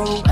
Oh.